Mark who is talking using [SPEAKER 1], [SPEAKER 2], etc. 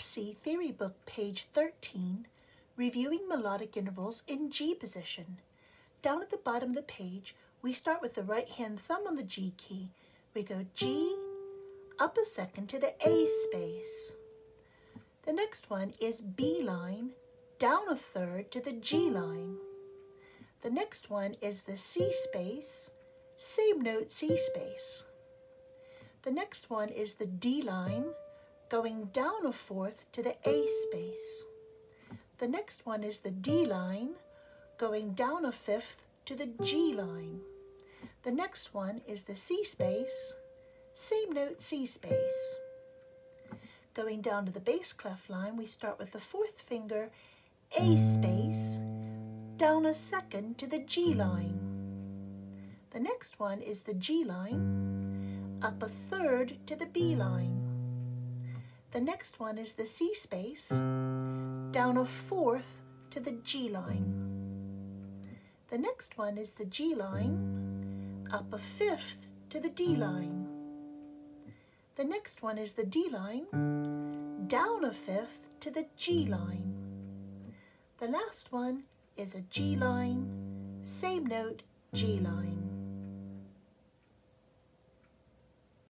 [SPEAKER 1] C Theory Book, page 13, reviewing melodic intervals in G position. Down at the bottom of the page, we start with the right hand thumb on the G key. We go G, up a second to the A space. The next one is B line, down a third to the G line. The next one is the C space, same note C space. The next one is the D line, going down a fourth to the A space. The next one is the D line, going down a fifth to the G line. The next one is the C space, same note C space. Going down to the bass clef line, we start with the fourth finger, A space, down a second to the G line. The next one is the G line, up a third to the B line. The next one is the C space, down a fourth to the G line. The next one is the G line, up a fifth to the D line. The next one is the D line, down a fifth to the G line. The last one is a G line, same note, G line.